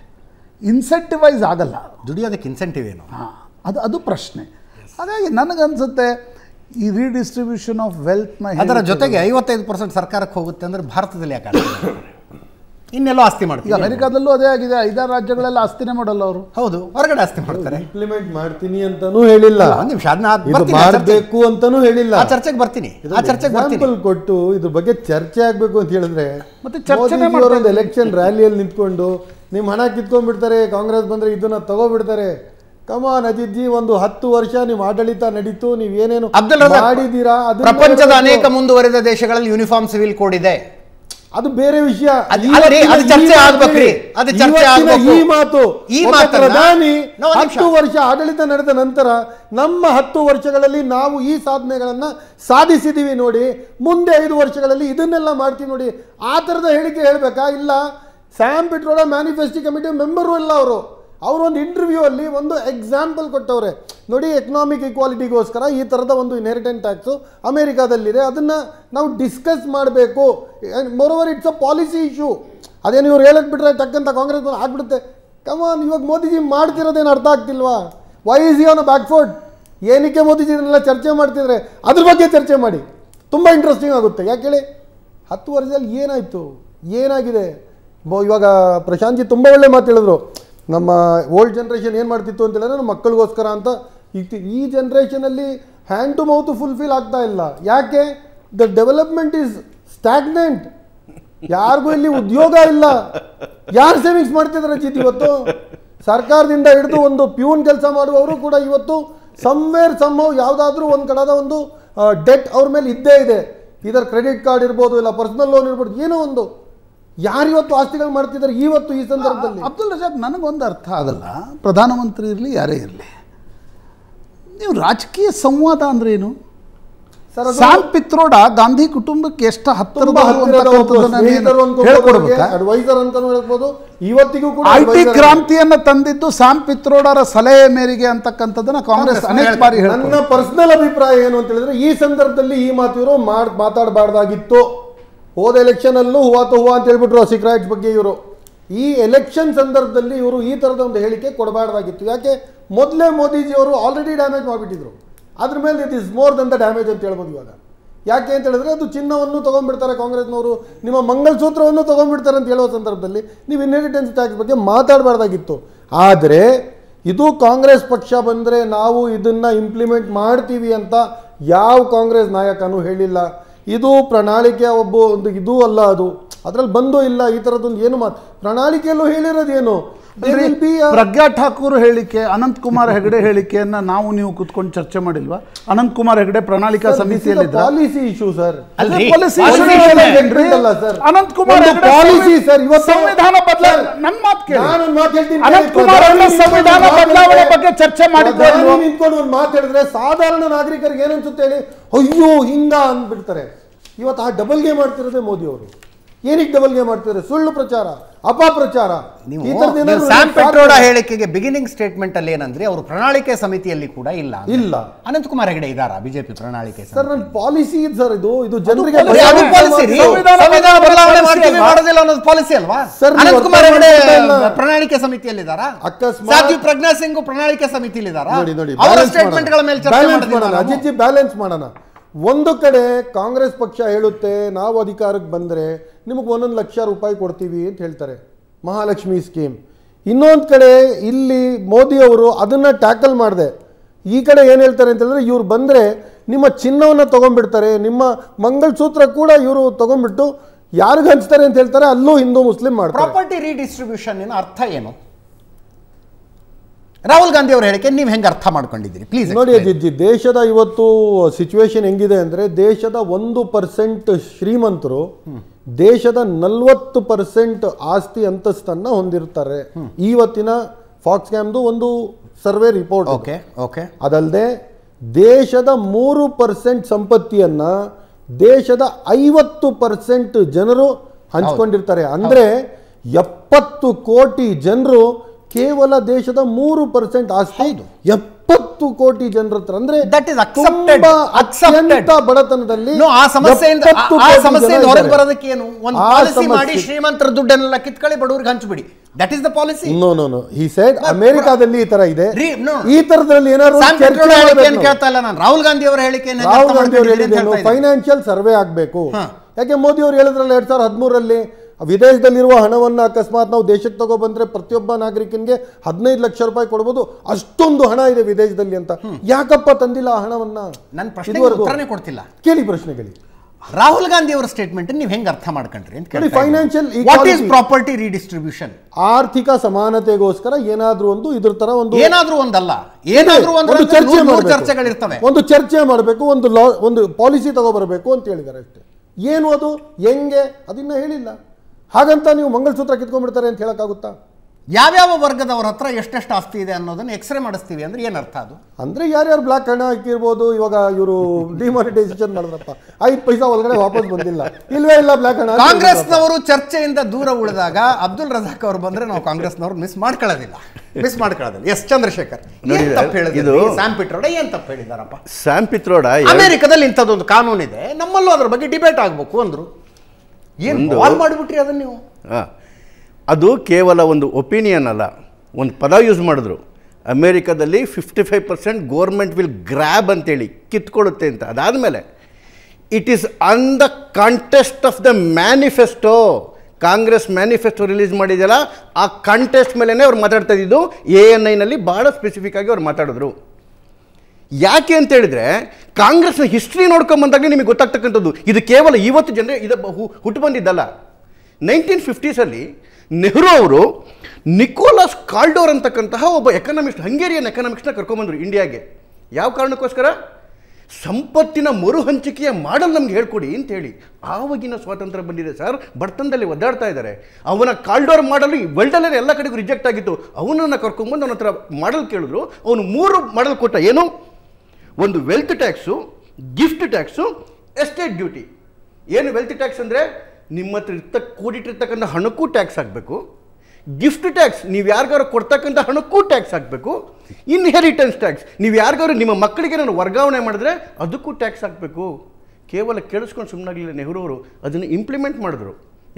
ಇನ್ಸೆಂಟಿವೈಸ್ ಆಗಲ್ಲ ದುಡಿಯೋದಕ್ಕೆ ಇನ್ಸೆಂಟಿವ್ ಏನು? ಹಾಂ ಅದು ಅದು ಪ್ರಶ್ನೆ. ಹಾಗಾಗಿ ನನಗನ್ಸುತ್ತೆ ಈ ರೀಡಿಸ್ಟ್ರಿಬ್ಯೂಷನ್ ಆಫ್ ವೆಲ್ತ್ನ ಅದರ ಜೊತೆಗೆ ಐವತ್ತೈದು ಪರ್ಸೆಂಟ್ ಸರ್ಕಾರಕ್ಕೆ ಹೋಗುತ್ತೆ ಅಂದ್ರೆ ಭಾರತದಲ್ಲಿ ಯಾಕೆ? ಇನ್ನೆಲ್ಲೋ ಆಸ್ತಿ ಈಗ ಮಾಡ್ತೀವಿ ಅಮೆರಿಕಾದಲ್ಲೂ ಅದೇ ಆಗಿದೆ. ಐದಾರು ರಾಜ್ಯಗಳೆಲ್ಲ ಆಸ್ತಿನೇ ಮಾಡಲ್ಲ ಅವರು. ಹೌದು ಹೊರಗಡೆ ಆಸ್ತಿ ಮಾಡ್ತಾರೆ. ಇಂಪ್ಲಿಮೆಂಟ್ ಮಾಡ್ತೀನಿ ಅಂತಾನೂ ಹೇಳಿಲ್ಲ. ಒಂದು ನಿಮಿಷ ಅದನ್ನ ಮಾಡಬೇಕು ಅಂತಾನೂ ಹೇಳಿಲ್ಲ. ಆ ಚರ್ಚೆಗೆ ಬರ್ತೀನಿ ಆ ಚರ್ಚೆಗೆ ಬರ್ತೀನಿ. ಕೊಟ್ಟು ಇದ್ರ ಬಗ್ಗೆ ಚರ್ಚೆ ಆಗ್ಬೇಕು ಅಂತ ಹೇಳಿದ್ರೆ ಮತ್ತೆ ಚರ್ಚೆ ಒಂದು ಎಲೆಕ್ಷನ್ ರ್ಯಾಲಿಯಲ್ಲಿ ನಿಂತ್ಕೊಂಡು ನಿಮ್ಮ ಹಣ ಕಿತ್ಕೊಂಡ್ಬಿಡ್ತಾರೆ ಕಾಂಗ್ರೆಸ್ ಬಂದ್ರೆ ಇದನ್ನ ತಗೋಬಿಡ್ತಾರೆ. ಕಮಾನ್ ಅಜಿತ್ ಜಿ ಒಂದು ಹತ್ತು ವರ್ಷ ನೀವು ಆಡಳಿತ ನಡೀತು ನೀವೇನೇನು ಮಾಡಿದ್ದೀರಾ ಪ್ರಪಂಚದ ಅನೇಕ ಮುಂದುವರೆದ ದೇಶಗಳಲ್ಲಿ ಯೂನಿಫಾರ್ಮ್ ಸಿವಿಲ್ ಕೋಡ್ ಇದೆ. ಅದು ಬೇರೆ ವಿಷಯ. ಅದ್- ಚರ್ಚೆ ಮಾತು ಆಗ್ಬೇಕ್ರಿ. ಅದು ಚರ್ಚೆ ಆಗ್ಬೇಕು. ಈ ಮಾತು ಈ ಮಾತನ್ನ- ಪ್ರಧಾನಿ ಹತ್ತು ವರ್ಷ ಆಡಳಿತ ನಡೆದ ನಂತರ ನಮ್ಮ ಹತ್ತು ವರ್ಷಗಳಲ್ಲಿ ನಾವು ಈ ಸಾಧನೆಗಳನ್ನ ಸಾಧಿಸಿದೀವಿ ನೋಡಿ. ಮುಂದೆ ಐದು ವರ್ಷಗಳಲ್ಲಿ ಇದನ್ನೆಲ್ಲ ಮಾಡ್ತೀವಿ ನೋಡಿ. ಆ ಥರದ ಹೇಳಿಕೆ ಹೇಳ್ಬೇಕಾ? ಇಲ್ಲ. Sam Pitroda manifesto committee member ಇಲ್ಲ ಅವರು. ಅವರು ಒಂದು ಇಂಟರ್ವ್ಯೂ ಅಲ್ಲಿ ಒಂದು ಎಕ್ಸಾಂಪಲ್ ಕೊಟ್ಟವ್ರೆ. ನೋಡಿ ಎಕನಾಮಿಕ್ ಇಕ್ವಾಲಿಟಿಗೋಸ್ಕರ ಈ ಥರದ ಒಂದು ಇನ್ಹೆರಿಟೆಂಟ್ ಟ್ಯಾಕ್ಸು ಅಮೇರಿಕಾದಲ್ಲಿದೆ. ಅದನ್ನು ನಾವು ಡಿಸ್ಕಸ್ ಮಾಡಬೇಕು. Moreover it's a policy issue ಅದೇನು ಇವ್ರು ಹೇಳಕ್ ಬಿಟ್ರೆ ಟಕ್ಕಂತ ಕಾಂಗ್ರೆಸ್ ಆಗ್ಬಿಡುತ್ತೆ. ಕಮಾನ್ ಇವಾಗ ಮೋದಿಜಿ ಮಾಡ್ತಿರೋದೇನು ಅರ್ಥ ಆಗ್ತಿಲ್ವಾ? ವೈ ಇಸ್ ಆನ್ ಬ್ಯಾಕ್ಫೋರ್ಡ್ ಏನಕ್ಕೆ ಮೋದಿಜಿ ಇದನ್ನೆಲ್ಲ ಚರ್ಚೆ ಮಾಡ್ತಿದ್ರೆ? ಅದ್ರ ಬಗ್ಗೆ ಚರ್ಚೆ ಮಾಡಿ. ತುಂಬ ಇಂಟ್ರೆಸ್ಟಿಂಗ್ ಆಗುತ್ತೆ. ಯಾಕೆ ಹೇಳಿ? ಹತ್ತು ವರ್ಷದಲ್ಲಿ ಏನಾಯಿತು? ಏನಾಗಿದೆ? ಇವಾಗ ಪ್ರಶಾಂತ್ ಜಿ ತುಂಬ ಒಳ್ಳೆ ಮಾತು ಹೇಳಿದ್ರು. ನಮ್ಮ ಓಲ್ಡ್ ಜನ್ರೇಷನ್ ಏನು ಮಾಡ್ತಿತ್ತು ಅಂತ ಹೇಳಿದ್ರೆ, ನಮ್ಮ ಮಕ್ಕಳಿಗೋಸ್ಕರ ಅಂತ ಇತ್ತು- ಈ ಜನ್ರೇಷನಲ್ಲಿ ಹ್ಯಾಂಡ್ ಟು ಮೌತ್ ಫುಲ್ಫಿಲ್ ಆಗ್ತಾ ಇಲ್ಲ. ಯಾಕೆ? ದ ಡೆವಲಪ್ಮೆಂಟ್ ಈಸ್ ಸ್ಟ್ಯಾಗ್ನೆಂಟ್ ಯಾರಿಗೂ ಇಲ್ಲಿ ಉದ್ಯೋಗ ಇಲ್ಲ. ಯಾರು ಸೇವಿಂಗ್ಸ್ ಮಾಡ್ತಿದ್ದಾರೆ ಜಿತ್ ಇವತ್ತು? ಸರ್ಕಾರದಿಂದ ಹಿಡಿದು ಒಂದು ಪ್ಯೂನ್ ಕೆಲಸ ಮಾಡುವವರು ಕೂಡ ಇವತ್ತು ಸಮ್ವೇರ್ ಸಮ್ ಯಾವುದಾದ್ರೂ ಒಂದು ಕಡದ ಒಂದು ಡೆಟ್ ಅವ್ರ ಮೇಲೆ ಇದ್ದೇ ಇದೆ. ಇದರ ಕ್ರೆಡಿಟ್ ಕಾರ್ಡ್ ಇರ್ಬೋದು, ಇಲ್ಲ ಪರ್ಸನಲ್ ಲೋನ್ ಇರ್ಬೋದು, ಏನೋ ಒಂದು. ಯಾರು ಇವತ್ತು ಆಸ್ತಿಗಳು ಮಾಡ್ತಿದ್ದಾರೆ ಇವತ್ತು ಈ ಸಂದರ್ಭದಲ್ಲಿ? ಅಬ್ದುಲ್ ರಜಾಕ್ ನನಗೊಂದು ಅರ್ಥ ಆಗಲ್ಲ. ಪ್ರಧಾನಮಂತ್ರಿ ಇರಲಿ ಯಾರೇ ಇರಲಿ. ನೀವು ರಾಜಕೀಯ ಸಂವಾದ ಅಂದ್ರೆ ಏನು? ಸ್ಯಾಮ್ ಪಿತ್ರೋಡ ಗಾಂಧಿ ಕುಟುಂಬಕ್ಕೆ ಎಷ್ಟು ಹತ್ತಿರದ ಅಡ್ವೈಸರ್ ಅಂತ ಹೇಳ್ಬೋದು. ಇವತ್ತಿಗೂ ಕೂಡ ಐ ಟಿ advisor. ಕ್ರಾಂತಿಯನ್ನ ತಂದಿದ್ದು ಸ್ಯಾಮ್ ಪಿತ್ರೋಡರ ಸಲಹೆ ಮೇರೆಗೆ ಅಂತಕ್ಕಂಥದ್ದನ್ನ ಕಾಂಗ್ರೆಸ್ ಅನೇಕ ಬಾರಿ ನನ್ನ ಪರ್ಸನಲ್ ಅಭಿಪ್ರಾಯ ಏನು ಅಂತ ಹೇಳಿದ್ರೆ ಈ ಸಂದರ್ಭದಲ್ಲಿ ಈ ಮಾತು ಇವರು ಮಾಡ್ ಮಾತಾಡಬಾರ್ದಾಗಿತ್ತು. ಹೋದ ಎಲೆಕ್ಷನಲ್ಲೂ ಹೂವಾ ತು ಹೂವಾ ಅಂತ ಹೇಳ್ಬಿಟ್ರು ಸಿಖ್ ರೈಟ್ಸ್ ಬಗ್ಗೆ ಇವರು. ಈ ಎಲೆಕ್ಷನ್ ಸಂದರ್ಭದಲ್ಲಿ ಇವರು ಈ ಥರದ ಒಂದು ಹೇಳಿಕೆ ಕೊಡಬಾರ್ದಾಗಿತ್ತು. ಯಾಕೆ? ಮೊದಲೇ ಮೋದಿಜಿ ಅವರು ಆಲ್ರೆಡಿ ಡ್ಯಾಮೇಜ್ ಮಾಡಿಬಿಟ್ಟಿದ್ರು. ಅದ್ರ ಮೇಲೆ it is more than the damage ಅಂತ ಹೇಳ್ಬೋದು ಇವಾಗ. ಯಾಕೆ ಅಂತ ಹೇಳಿದ್ರೆ ಅದು ಚಿನ್ನವನ್ನು ತೊಗೊಂಡ್ಬಿಡ್ತಾರೆ ಕಾಂಗ್ರೆಸ್ನವರು, ನಿಮ್ಮ ಮಂಗಲಸೂತ್ರವನ್ನು ತೊಗೊಂಡ್ಬಿಡ್ತಾರೆ ಅಂತ ಹೇಳೋ ಸಂದರ್ಭದಲ್ಲಿ ನೀವು ಇನ್ಹೆರಿಟೆನ್ಸ್ ಟ್ಯಾಕ್ಸ್ ಬಗ್ಗೆ ಮಾತಾಡಬಾರ್ದಾಗಿತ್ತು. ಆದರೆ ಇದು ಕಾಂಗ್ರೆಸ್ ಪಕ್ಷ ಬಂದರೆ ನಾವು ಇದನ್ನು ಇಂಪ್ಲಿಮೆಂಟ್ ಮಾಡ್ತೀವಿ ಅಂತ ಯಾವ ಕಾಂಗ್ರೆಸ್ ನಾಯಕನೂ ಹೇಳಿಲ್ಲ. ಇದು ಪ್ರಣಾಳಿಕೆ ಒಬ್ಬ ಒಂದು ಇದೂ ಅಲ್ಲ ಅದು. ಅದರಲ್ಲಿ ಬಂದೋ ಇಲ್ಲ ಈ ಥರದ್ದೊಂದು ಏನು ಮಾತು? ಪ್ರಣಾಳಿಕೆಯಲ್ಲೂ ಹೇಳಿರೋದು ಪ್ರಜ್ಞಾ ಠಾಕೂರ್ ಹೇಳಿಕೆ ಅನಂತ್ ಕುಮಾರ್ ಹೆಗಡೆ ಹೇಳಿಕೆಯನ್ನ ನಾವು ನೀವು ಕುತ್ಕೊಂಡು ಚರ್ಚೆ ಮಾಡಿಲ್ವಾ? ಅನಂತ್ ಕುಮಾರ್ ಹೆಗಡೆ ಪ್ರಣಾಳಿಕಾ ಸಮಿತಿಯಲ್ಲಿ policy issue sir policy. Anant Kumar policy sir, ಇವತ್ತು- ಸಂವಿಧಾನ ಬದಲಾವಣೆ ನನ್ನ ಮಾತು ಕೇಳಿ. ನಾನು ಮಾತು ಹೇಳ್ತೀನಿ ಅನಂತ್ ಕುಮಾರ್ ಸಂವಿಧಾನ ಬದಲಾವಣೆ ಬಗ್ಗೆ ಚರ್ಚೆ ಮಾಡಿದ್ರು ನಿಂತ್ಕೊಂಡು ಒಂದು ಮಾತು ಹೇಳಿದ್ರೆ ಸಾಧಾರಣ ನಾಗರಿಕರಿಗೆ ಏನನ್ಸುತ್ತೆ ಹೇಳಿ? ಅಯ್ಯೋ ಹಿಂಗ ಅಂದ್ಬಿಡ್ತಾರೆ. ಇವತ್ತು ಆ ಡಬಲ್ ಗೇಮ್ ಮಾಡ್ತಿರೋದೇ ಮೋದಿ ಅವರು. ಏನಕ್ಕೆ ಡಬಲ್ ಗೇಮ್ ಮಾಡ್ತಿದ್ದಾರೆ ಸುಳ್ಳು ಪ್ರಚಾರ ಅಪಪ್ರಚಾರ ನೀವು ಸ್ಯಾಮ್ ಪೆಟ್ರೋಡ ಹೇಳಿಕೆಗೆ ಬಿಗಿನಿಂಗ್ ಸ್ಟೇಟ್ಮೆಂಟ್ ಅಲ್ಲಿ ಏನಂದ್ರೆ ಅವರು ಪ್ರಣಾಳಿಕೆ ಸಮಿತಿಯಲ್ಲಿ ಕೂಡ ಇಲ್ಲ ಇಲ್ಲ. ಅನಂತಕುಮಾರ್ ಹೆಗಡೆ ಇದ್ದಾರಾ ಬಿಜೆಪಿ ಪ್ರಣಾಳಿಕೆ ಸರ್ ನನ್ನ ಪಾಲಿಸಿ ಇದೆ ಸರ್ ಇದು. ಇದು ಜನರಿಗೆ ಮಾಡೋದಿಲ್ಲ ಅನ್ನೋದು ಪಾಲಿಸಿ ಅಲ್ವಾ? ಸರ್, ನೀವು ಅನಂತ್ ಕುಮಾರ್ ಹೆಗಡೆ. ಪ್ರಣಾಳಿಕೆ ಸಮಿತಿಯಲ್ಲಿ ಇದ್ದಾರಾ ಅಕಸ್ಮಾತ್- ಪ್ರಜ್ಞಾ ಸಿಂಗ್ ಪ್ರಣಾಳಿಕೆ ಸಮಿತಿಯಲ್ಲಿ ಇದ್ದಾರಾ ನೋಡಿ ನೋಡಿ ಅವರ ಸ್ಟೇಟ್ಮೆಂಟ್ಗಳ ಮೇಲೆ ಚರ್ಚೆ Balance ಮಾಡೋಣ. ಮಾಡೋಣ ಅಜಿತ್ ಜಿ ಬ್ಯಾಲೆನ್ಸ್ ಮಾಡೋಣ. ಒಂದು ಕಡೆ ಕಾಂಗ್ರೆಸ್ ಪಕ್ಷ ಹೇಳುತ್ತೆ, ನಾವು ಅಧಿಕಾರಕ್ಕೆ ಬಂದರೆ ನಿಮಗೆ ಒಂದೊಂದು ಲಕ್ಷ ರೂಪಾಯಿ ಕೊಡ್ತೀವಿ ಅಂತ ಹೇಳ್ತಾರೆ. ಮಹಾಲಕ್ಷ್ಮಿ ಸ್ಕೀಮ್. ಇನ್ನೊಂದು ಕಡೆ ಇಲ್ಲಿ ಮೋದಿ ಅವರು ಅದನ್ನ ಟ್ಯಾಕಲ್ ಮಾಡಿದೆ. ಈ ಕಡೆ ಏನು ಹೇಳ್ತಾರೆ ಅಂತ ಇವರು ಇವ್ರು ಬಂದರೆ ನಿಮ್ಮ ಚಿನ್ನವನ್ನು ತೊಗೊಂಡ್ಬಿಡ್ತಾರೆ, ನಿಮ್ಮ ಮಂಗಳಸೂತ್ರ ಕೂಡ ಇವರು ತೊಗೊಂಡ್ಬಿಟ್ಟು ಯಾರಿಗೆ ಹಂಚ್ತಾರೆ ಅಂತ ಹೇಳ್ತಾರೆ, ಅಲ್ಲೂ ಹಿಂದೂ ಮುಸ್ಲಿಂ ಮಾಡ್ತಾರೆ. ಪ್ರಾಪರ್ಟಿ ರೀಡಿಸ್ಟ್ರಿಬ್ಯೂಷನ್ ಅರ್ಥ ಏನು? ರಾಹುಲ್ ಗಾಂಧಿ ಅವರು ಹೇಳಿಕೆ ನೀವು ಹೆಂಗೆ ಅರ್ಥ ಮಾಡ್ಕೊಂಡಿದ್ದೀರಿ? ಪ್ಲೀಸ್ ನೋಡಿ ಅಜಿಜ್ಜಿ ದೇಶದ ಇವತ್ತು ಸಿಚುವೇಶನ್ ಹೆಂಗಿದೆ ಅಂದರೆ ದೇಶದ ಒಂದು ಪರ್ಸೆಂಟ್ ಶ್ರೀಮಂತರು ದೇಶದ ನಲ್ವತ್ತು ಪರ್ಸೆಂಟ್ ಆಸ್ತಿ ಅಂತಸ್ತನ್ನು ಹೊಂದಿರ್ತಾರೆ. ಇವತ್ತಿನ ಫಾಕ್ಸ್ ಕ್ಯಾಮ್ದು ಒಂದು ಸರ್ವೆ ರಿಪೋರ್ಟ್ ಓಕೆ ಓಕೆ ಅದಲ್ಲದೆ ದೇಶದ ಮೂರು ಪರ್ಸೆಂಟ್ ಸಂಪತ್ತಿಯನ್ನು ದೇಶದ ಐವತ್ತು ಪರ್ಸೆಂಟ್ ಜನರು ಹಂಚ್ಕೊಂಡಿರ್ತಾರೆ. ಅಂದರೆ ಎಪ್ಪತ್ತು ಕೋಟಿ ಜನರು ಕೇವಲ ದೇಶದ ಮೂರು ಪರ್ಸೆಂಟ್ ಆಸ್ತಿ ಎಪ್ಪತ್ತು ಕೋಟಿ ಜನರ ಹತ್ರ ಅಂದ್ರೆ ದಟ್ ಇಸ್ ಅಕ್ಸೆಪ್ಟೆಡ್. ಅತ್ಯಂತ ಬಡತನದಲ್ಲಿ ಆ ಸಮಸ್ಯೆಯಿಂದ ಆ- 70 ಆ ಕೋಟಿ ಸಮಸ್ಯೆಯಿಂದ ಹೊರಗೆ ಇದ್ದಾರೆ. ಬರೋದಕ್ಕೆ ಏನು? ಒಂದು ಪಾಲಿಸಿ ಮಾಡಿ ಶ್ರೀಮಂತರ ದುಡ್ಡನ್ನೆಲ್ಲ ಕಿತ್ಕೊಳ್ಳಿ ಬಡವರಿಗೆ ಹಂಚಬಿಡಿ. That is the policy no no no ಈ ಸೈಡ್ ಅಮೆರಿಕಾದಲ್ಲಿ ಈ ತರ ಇದೆ. ಈ ತರದಲ್ಲಿ ಏನಾದ್ರು. ಕೇಳ್ತಾ ಇಲ್ಲ ನಾನು? ರಾಹುಲ್ ಗಾಂಧಿ ಅವರ ಹೇಳಿಕೆ ರಾಹುಲ್ ಗಾಂಧಿ ಅವರು ಫೈನಾನ್ಷಿಯಲ್ ಸರ್ವೆ ಆಗಬೇಕು. ಯಾಕೆ ಮೋದಿ ಅವರು ಹೇಳಿದ್ರಲ್ಲ ಎರಡ್ ಸಾವಿರದ ಹದಿಮೂರರಲ್ಲಿ? ವಿದೇಶದಲ್ಲಿರುವ ಹಣವನ್ನ ಅಕಸ್ಮಾತ್ ನಾವು ದೇಶಕ್ಕೆ ತಗೋ ಬಂದ್ರೆ ಪ್ರತಿಯೊಬ್ಬ ನಾಗರಿಕನಿಗೆ ಹದಿನೈದು ಲಕ್ಷ ರೂಪಾಯಿ ಕೊಡಬಹುದು ಅಷ್ಟೊಂದು ಹಣ ಇದೆ ವಿದೇಶದಲ್ಲಿ ಅಂತ. ಯಾಕಪ್ಪ ತಂದಿಲ್ಲ ಆ ಹಣವನ್ನ? ನನ್ನ ಪ್ರಶ್ನೆ ಕೊಡ್ತಿಲ್ಲ. ಕೇಳಿ ಪ್ರಶ್ನೆಗಳಿಗೆ. ರಾಹುಲ್ ಗಾಂಧಿ ಅವರ ಸ್ಟೇಟ್ಮೆಂಟ್ ನೀವು ಹೆಂಗೆ ಅರ್ಥ ಮಾಡ್ಕೊಂಡ್ರಿ ಅಂತ financial what is. Property redistribution ಆರ್ಥಿಕ ಸಮಾನತೆಗೋಸ್ಕರ ಏನಾದ್ರೂ ಒಂದು ಇದ್ರ ತರ ಒಂದು ಏನಾದ್ರೂ ಒಂದಲ್ಲ. ಏನಾದ್ರೂ ಒಂದು ಚರ್ಚೆ. ಚರ್ಚೆಗಳಿರ್ತವೆ. ಒಂದು ಚರ್ಚೆ ಮಾಡಬೇಕು ಒಂದು ಲಾ ಒಂದು ಪಾಲಿಸಿ ತಗೋಬರಬೇಕು ಅಂತ ಹೇಳಿದ್ದಾರೆ ಅಷ್ಟೇ. ಏನು ಅದು? ಹೆಂಗೆ? ಅದನ್ನ ಹೇಳಿಲ್ಲ. ಹಾಗಂತ ನೀವು ಮಂಗಲಸೂತ್ರ ಕಿತ್ಕೊಂಡ್ಬಿಡ್ತಾರೆ ಅಂತ ಹೇಳೋಕ್ಕಾಗುತ್ತಾ? ಯಾವ್ಯಾವ ವರ್ಗದವ್ರ ಹತ್ರ ಎಷ್ಟೆಷ್ಟು ಆಸ್ತಿ ಇದೆ ಅನ್ನೋದನ್ನ ಎಕ್ಸ್ರೇ ಮಾಡಿಸ್ತೀವಿ ಅಂದ್ರೆ ಏನು ಅರ್ಥ ಅದು? ಅಂದ್ರೆ ಯಾರ್ಯಾರು ಬ್ಲಾಕ್ ಹಣ ಹಾಕಿರ್ಬೋದು ಇವಾಗ ಇವರು ಡಿಮಾನಿಟೈಸೇಷನ್ ಮಾಡಿದ್ರಪ್ಪ. ಐದು ಪೈಸಾ ಒಳಗಡೆ ವಾಪಸ್ ಬಂದಿಲ್ಲ. ಇಲ್ವೇ ಇಲ್ಲ ಬ್ಲಾಕ್ ಹಣ. ಕಾಂಗ್ರೆಸ್ನವರು ಚರ್ಚೆಯಿಂದ ದೂರ ಉಳಿದಾಗ ಅಬ್ದುಲ್ ರಜಾಕ್ ಅವರು ಬಂದ್ರೆ ನಾವು ಕಾಂಗ್ರೆಸ್ನವರು ಮಿಸ್ ಮಾಡ್ಕೊಳ್ಳೋದಿಲ್ಲ. ಮಿಸ್ ಮಾಡ್ಕೊಳ್ಳೋದಿಲ್ಲ. ಎಸ್ ಚಂದ್ರಶೇಖರ್ ತಪ್ಪು ಹೇಳಿದ್ರು ಇದು- ಸ್ಯಾಮ್ ಪಿಟ್ರೋಡ ಏನ್ ತಪ್ಪು ಹೇಳಿದಾರಪ್ಪ ಸ್ಯಾಮ್ ಪಿತ್ರೋಡ ಅಮೆರಿಕದಲ್ಲಿ ಇಂಥದ್ದೊಂದು ಕಾನೂನಿದೆ. ಇದೆ ನಮ್ಮಲ್ಲೂ ಅದ್ರ ಬಗ್ಗೆ ಡಿಬೇಟ್ ಆಗಬೇಕು ಅಂದ್ರು. ಏನ್ ಮಾಡಿಬಿಟ್ರಿ ಅದನ್ನ ನೀವು? ಅದು ಕೇವಲ ಒಂದು ಒಪಿನಿಯನ್ ಅಲ್ಲ. ಒಂದು ಪದ ಯೂಸ್ ಮಾಡಿದ್ರು. ಅಮೇರಿಕಾದಲ್ಲಿ fifty five percent government will grab ಅಂತೇಳಿ ಕಿತ್ಕೊಳ್ಳುತ್ತೆ ಅಂತ. ಅದಾದಮೇಲೆ it is on the context of the manifesto Congress manifesto release ಮಾಡಿದೆಯಲ್ಲ ಆ ಕಾಂಟೆಸ್ಟ್ ಮೇಲೇ ಅವ್ರು ಮಾತಾಡ್ತಾ ಇದ್ದಿದ್ದು ಎ ಎನ್ ಐನಲ್ಲಿ ಭಾಳ ಸ್ಪೆಸಿಫಿಕ್ ಆಗಿ ಅವ್ರು ಮಾತಾಡಿದ್ರು. ಯಾಕೆ ಅಂತ ಹೇಳಿದ್ರೆ ಕಾಂಗ್ರೆಸ್ನ ಹಿಸ್ಟ್ರಿ ನೋಡ್ಕೊಂಬಂದಾಗ ನಿಮಗೆ ಗೊತ್ತಾಗ್ತಕ್ಕಂಥದ್ದು. ಇದು ಕೇವಲ ಇವತ್ತು ಜನರೇ ಇದು ಹುಟ್ಟು ಬಂದಿದ್ದಲ್ಲ. ನೈನ್ಟೀನ್ ಫಿಫ್ಟೀಸಲ್ಲಿ ನೆಹರು ಅವರು ನಿಕೋಲಾಸ್ ಕಾಲ್ಡೋರ್ ಅಂತಕ್ಕಂತಹ ಒಬ್ಬ ಎಕನಾಮಿಸ್ಟ್, ಹಂಗೇರಿಯನ್ ಎಕನಾಮಿಕ್ಸ್ನ ಕರ್ಕೊಂಬಂದರು ಇಂಡಿಯಾಗೆ. ಯಾವ ಕಾರಣಕ್ಕೋಸ್ಕರ? ಸಂಪತ್ತಿನ ಮರುಹಂಚಿಕೆಯ ಮಾಡಲ್ ನಮ್ಗೆ ಹೇಳ್ಕೊಡಿ ಅಂತೇಳಿ ಆವಾಗಿನ ಸ್ವಾತಂತ್ರ್ಯ ಬಂದಿದೆ ಸರ್. ಬಡತನದಲ್ಲಿ ಒದ್ದಾಡ್ತಾ ಇದ್ದಾರೆ. ಅವನ ಕಾಲ್ಡೋರ್ ಮಾಡಲು ವರ್ಲ್ಡಲ್ಲೇ ಎಲ್ಲ ಕಡೆಗೂ ರಿಜೆಕ್ಟ್ ಆಗಿತ್ತು. ಅವನನ್ನು ಕರ್ಕೊಂಬಂದು ಅವನ ಹತ್ರ ಮಾಡಲ್ ಕೇಳಿದ್ರು. ಅವನು ಮೂರು ಮಾಡಲ್ ಕೊಟ್ಟ. ಏನು? ಒಂದು wealth tax gift tax estate duty ಏನು ವೆಲ್ತ್ ಟ್ಯಾಕ್ಸ್ ಅಂದರೆ? ನಿಮ್ಮ ಹತ್ರ ಇರ್ತ ಕೂಡಿಟ್ಟಿರ್ತಕ್ಕಂಥ ಹಣಕ್ಕೂ ಟ್ಯಾಕ್ಸ್ ಆಗಬೇಕು. ಗಿಫ್ಟ್ ಟ್ಯಾಕ್ಸ್ ನೀವು ಯಾರಿಗಾರು ಕೊಡ್ತಕ್ಕಂಥ ಹಣಕ್ಕೂ ಟ್ಯಾಕ್ಸ್ ಹಾಕಬೇಕು ಇನ್ಹೆರಿಟೆನ್ಸ್ ಟ್ಯಾಕ್ಸ್ ನೀವು ಯಾರಿಗಾರು ನಿಮ್ಮ ಮಕ್ಕಳಿಗೆ ನಾನು ವರ್ಗಾವಣೆ ಮಾಡಿದ್ರೆ ಅದಕ್ಕೂ ಟ್ಯಾಕ್ಸ್ ಹಾಕಬೇಕು ಕೇವಲ ಕೇಳಿಸ್ಕೊಂಡು ಸುಮ್ಮನಾಗಲಿಲ್ಲ ನೆಹರು ಅವರು, ಅದನ್ನು ಇಂಪ್ಲಿಮೆಂಟ್ ಮಾಡಿದ್ರು.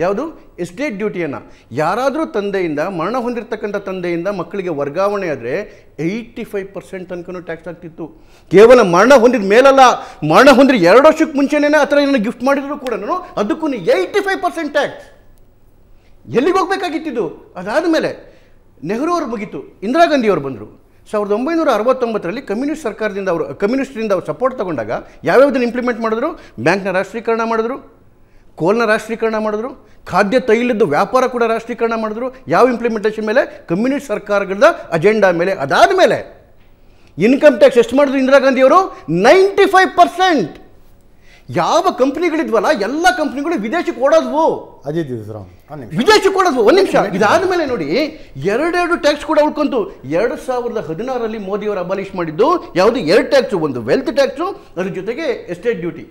ಯಾವುದು? ಎಸ್ಟೇಟ್ ಡ್ಯೂಟಿಯನ್ನು ಯಾರಾದರೂ ತಂದೆಯಿಂದ, ಮರಣ ಹೊಂದಿರತಕ್ಕಂಥ ತಂದೆಯಿಂದ ಮಕ್ಕಳಿಗೆ ವರ್ಗಾವಣೆ ಆದರೆ ಏಯ್ಟಿ ಫೈವ್ ಪರ್ಸೆಂಟ್ ತನಕ ಟ್ಯಾಕ್ಸ್ ಆಗ್ತಿತ್ತು. ಕೇವಲ ಮರಣ ಹೊಂದಿದ ಮೇಲಲ್ಲ, ಮರಣ ಹೊಂದಿದ ಎರಡು ವರ್ಷಕ್ಕೆ ಮುಂಚೆನೇ ಆ ಥರ ಏನೋ ಗಿಫ್ಟ್ ಮಾಡಿದ್ರು ಕೂಡ ಅದಕ್ಕೂ ಏಯ್ಟಿ ಫೈವ್ ಪರ್ಸೆಂಟ್ ಟ್ಯಾಕ್ಸ್ ಎಲ್ಲಿಗೆ ಅದಾದ ಮೇಲೆ ನೆಹರು ಅವರು ಮುಗಿತು, ಇಂದಿರಾ ಗಾಂಧಿ ಅವರು ಬಂದರು. ಸಾವಿರದ ಒಂಬೈನೂರ ಅರವತ್ತೊಂಬತ್ತರಲ್ಲಿ ಕಮ್ಯುನಿಸ್ಟ್ ಸರ್ಕಾರದಿಂದ ಅವರು, ಕಮ್ಯುನಿಸ್ಟ್ರಿಂದ ಅವರು ಸಪೋರ್ಟ್ ತಗೊಂಡಾಗ ಯಾವ್ಯಾವುದನ್ನು ಇಂಪ್ಲಿಮೆಂಟ್ ಮಾಡಿದ್ರು? ಬ್ಯಾಂಕ್ನ ರಾಷ್ಟ್ರೀಕರಣ ಮಾಡಿದ್ರು. ಕೋಲ್ನ ರಾಷ್ಟ್ರೀಕರಣ ಮಾಡಿದ್ರು ಖಾದ್ಯ ತೈಲದ್ದು ವ್ಯಾಪಾರ ಕೂಡ ರಾಷ್ಟ್ರೀಕರಣ ಮಾಡಿದ್ರು ಯಾವ ಇಂಪ್ಲಿಮೆಂಟೇಷನ್ ಮೇಲೆ? ಕಮ್ಯುನಿಸ್ಟ್ ಸರ್ಕಾರಗಳ ಅಜೆಂಡಾ ಮೇಲೆ. ಅದಾದ ಮೇಲೆ ಇನ್ಕಮ್ ಟ್ಯಾಕ್ಸ್ ಎಷ್ಟು ಮಾಡಿದ್ರು ಇಂದಿರಾ ಗಾಂಧಿಯವರು? ನೈಂಟಿ ಫೈವ್ ಪರ್ಸೆಂಟ್ ಯಾವ ಕಂಪ್ನಿಗಳಿದ್ವಲ್ಲ ಎಲ್ಲ ಕಂಪ್ನಿಗಳು ವಿದೇಶಕ್ಕೆ ಓಡೋದ್ವು. ವಿದೇಶಕ್ಕೆ ಓಡೋದ್ವು ಒಂದು ನಿಮಿಷ. ಇದಾದ ಮೇಲೆ ನೋಡಿ ಎರಡೆರಡು ಟ್ಯಾಕ್ಸ್ ಕೂಡ ಉಳ್ಕೊಂತು. ಎರಡು ಸಾವಿರದ ಹದಿನಾರರಲ್ಲಿ ಮೋದಿಯವರು ಅಬಾಲಿಷ್ ಮಾಡಿದ್ದು ಯಾವುದು ಎರಡು ಟ್ಯಾಕ್ಸು ಒಂದು ವೆಲ್ತ್ ಟ್ಯಾಕ್ಸು ಅದ್ರ ಜೊತೆಗೆ ಎಸ್ಟೇಟ್ ಡ್ಯೂಟಿ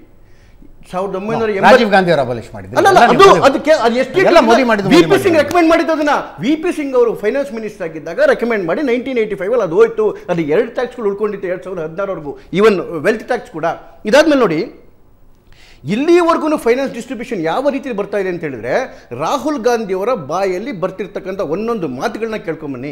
ಸಾವಿರದ ಒಂಬೈನೂರ ರಾಜೀವ್ ಗಾಂಧಿ ಅವರು ಅಬಲಿಷ್ ಮಾಡಿದ್ರು. ಮೋದಿ- ಅದಕ್ಕೆ ಅದು ಎಷ್ಟು ಎಲ್ಲ ಮೋದಿ ಮಾಡಿದ್ದು, ವಿ ಪಿ ಸಿಂಗ್ ರೆಕಮೆಂಡ್ ಮಾಡಿದ್ದು ಅದನ್ನ ವಿ ಪಿ ಸಿಂಗ್ ಅವರು ಫೈನಾನ್ಸ್ ಮಿನಿಸ್ಟರ್ ಆಗಿದ್ದಾಗ ರೆಕಮೆಂಡ್ ಮಾಡಿ ನೈನ್ಟೀನ್ ಏಯ್ಟಿ ಫೈವ್ ಅಲ್ಲಿ ಅದು ಹೋಯ್ತು. ಅದು ಎರಡು ಟ್ಯಾಕ್ಸ್ಗಳು ಉಳ್ಕೊಂಡಿತ್ತು ಎರಡು ಸಾವಿರದ ಹದಿನಾರವರೆಗೂ. ಈವನ್ ವೆಲ್ತ್ ಟ್ಯಾಕ್ಸ್ ಕೂಡ. ಇದಾದ್ಮೇಲೆ ನೋಡಿ ಇಲ್ಲಿವರೆಗೂ ಫೈನಾನ್ಸ್ ಡಿಸ್ಟ್ರಿಬ್ಯೂಷನ್ ಯಾವ ರೀತಿ ಬರ್ತಾ ಇದೆ ಅಂತ ಹೇಳಿದ್ರೆ ರಾಹುಲ್ ಗಾಂಧಿಯವರ ಬಾಯಲ್ಲಿ ಬರ್ತಿರ್ತಕ್ಕಂಥ ಒಂದೊಂದು ಮಾತುಗಳನ್ನ ಕೇಳ್ಕೊಂಬನ್ನಿ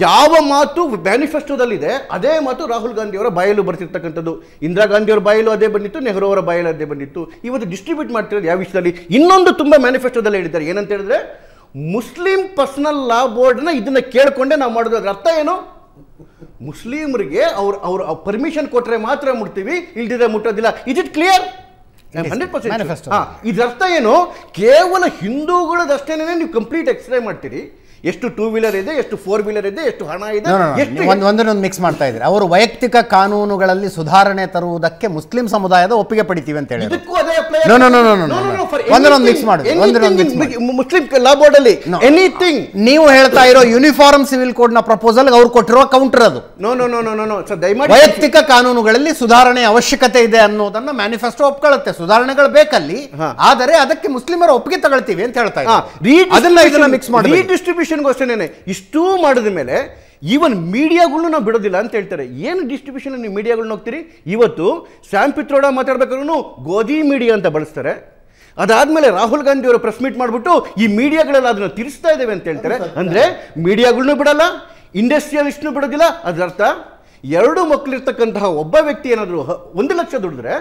ಯಾವ ಮಾತು ಮ್ಯಾನಿಫೆಸ್ಟೋದಲ್ಲಿದೆ ಅದೇ ಮಾತು ರಾಹುಲ್ ಗಾಂಧಿಯವರ ಬಾಯಲ್ಲೂ ಬರ್ತಿರ್ತಕ್ಕಂಥದ್ದು. ಇಂದಿರಾ ಗಾಂಧಿಯವರ ಬಾಯಲ್ಲೂ ಅದೇ ಬಂದಿತ್ತು ನೆಹರು ಅವರ ಬಾಯಲು ಅದೇ ಬಂದಿತ್ತು. ಇವತ್ತು ಡಿಸ್ಟ್ರಿಬ್ಯೂಟ್ ಮಾಡ್ತಿರೋದು ಯಾವ ವಿಷಯದಲ್ಲಿ? ಇನ್ನೊಂದು ತುಂಬ ಮ್ಯಾನಿಫೆಸ್ಟೋದಲ್ಲಿ ಹೇಳಿದ್ದಾರೆ. ಏನಂತ ಹೇಳಿದ್ರೆ ಮುಸ್ಲಿಂ ಪರ್ಸನಲ್ ಲಾ ಬೋರ್ಡ್ನ ಇದನ್ನ ಕೇಳಿಕೊಂಡೆ ನಾವು ಮಾಡೋದು. ಅದ್ರ ಅರ್ಥ ಏನು? ಮುಸ್ಲಿಮರಿಗೆ ಅವ್ರು ಅವ್ರು ಪರ್ಮಿಷನ್ ಕೊಟ್ಟರೆ ಮಾತ್ರ ಮುಟ್ತೀವಿ ಇಲ್ದಿದ್ರೆ ಮುಟ್ಟೋದಿಲ್ಲ. Is it clear hundred. Percent. ಇದ್ರ ಅರ್ಥ ಏನು? ಕೇವಲ ಹಿಂದೂಗಳದಷ್ಟೇನೆ ನೀವು ಕಂಪ್ಲೀಟ್ ಎಕ್ಸ್ಪ್ಲೈನ್ ಮಾಡ್ತೀರಿ. ಎಷ್ಟು ಟೂ ವೀಲರ್ ಇದೆ ಎಷ್ಟು ಫೋರ್ ವೀಲರ್ ಇದೆ ಎಷ್ಟು ಹಣ ಇದೆ ಒಂದು ಒಂದನ್ನೊಂದು ಮಿಕ್ಸ್ ಮಾಡ್ತಾ ಇದ್ದಾರೆ. ಅವರು ವೈಯಕ್ತಿಕ ಕಾನೂನುಗಳಲ್ಲಿ ಸುಧಾರಣೆ ತರುವುದಕ್ಕೆ ಮುಸ್ಲಿಂ ಸಮುದಾಯದ ಒಪ್ಪಿಗೆ ಪಡಿತೀವಿ ಅಂತ ಹೇಳಿ. ಒಂದನ್ನೊಂದು ಒಂದನ್ನೊಂದು mix ಮುಸ್ಲಿಂ ಲಾ ಬೋರ್ಡ್ ಅಲ್ಲಿ ಎನಿಥಿಂಗ್ ನೀವು ಹೇಳ್ತಾ ಇರೋ ಯೂನಿಫಾರ್ಮ್ ಸಿವಿಲ್ ಕೋಡ್ನ ಪ್ರಪೋಸಲ್ ಅವ್ರು ಕೊಟ್ಟಿರುವ ಕೌಂಟರ್ ಅದು. No no no no no no sir ದಯಮಾಡಿ ವೈಯಕ್ತಿಕ ಕಾನೂನುಗಳಲ್ಲಿ ಸುಧಾರಣೆ ಅವಶ್ಯಕತೆ ಇದೆ ಅನ್ನೋದನ್ನ ಮ್ಯಾನಿಫೆಸ್ಟೋ ಒಪ್ಕೊಳ್ಳುತ್ತೆ. ಸುಧಾರಣೆಗಳು ಬೇಕಲ್ಲಿ ಆದರೆ ಅದಕ್ಕೆ ಮುಸ್ಲಿಮರ ಒಪ್ಪಿಗೆ ತಗೊಳ್ತೀವಿ ಅಂತ ಹೇಳ್ತಾ ಇದ್ದಾರೆ. ಅದನ್ನ ಇದನ್ನ ಮಿಕ್ಸ್ ಮಾಡಿ ರೀಡಿಸ್ಟ್ರಿಬ್ಯೂಷನ್ಗೂ ಅಷ್ಟೇನೆ ಇಷ್ಟೂ ಮಾಡಿದ ಮೇಲೆ ಈವನ್ ಮೀಡಿಯಾಗಳ್ನು ನಾವು ಬಿಡೋದಿಲ್ಲ ಅಂತ ಹೇಳ್ತಾರೆ. ಏನು ಡಿಸ್ಟ್ರಿಬ್ಯೂಷನ್ ನೀವು ಮೀಡಿಯಾಗಳನ್ನ ಹೋಗ್ತೀರಿ ಇವತ್ತು ಸ್ಯಾಮ್ ಪಿತ್ರೋಡ ಮಾತಾಡ್ಬೇಕಾದ್ರೂ ಗೋಧಿ ಮೀಡಿಯಾ ಅಂತ ಬಳಸ್ತಾರೆ. ಅದಾದ್ಮೇಲೆ ರಾಹುಲ್ ಗಾಂಧಿ ಅವರು ಪ್ರೆಸ್ ಮೀಟ್ ಮಾಡಿಬಿಟ್ಟು ಈ ಮೀಡಿಯಾಗಳೆಲ್ಲ ಅದನ್ನು ತಿರ್ಸ್ತಾ ಇದ್ದೇವೆ ಅಂತ ಹೇಳ್ತಾರೆ. ಅಂದ್ರೆ ಮೀಡಿಯಾಗಳನ್ನೂ ಬಿಡಲ್ಲ ಇಂಡಸ್ಟ್ರಿಯಲಿಸ್ಟ್ನು ಬಿಡೋದಿಲ್ಲ. ಅದರರ್ಥ ಅರ್ಥ ಎರಡು ಮಕ್ಕಳಿರ್ತಕ್ಕಂತಹ ಒಬ್ಬ ವ್ಯಕ್ತಿ ಏನಾದರೂ ಒಂದು ಲಕ್ಷ ದುಡಿದ್ರೆ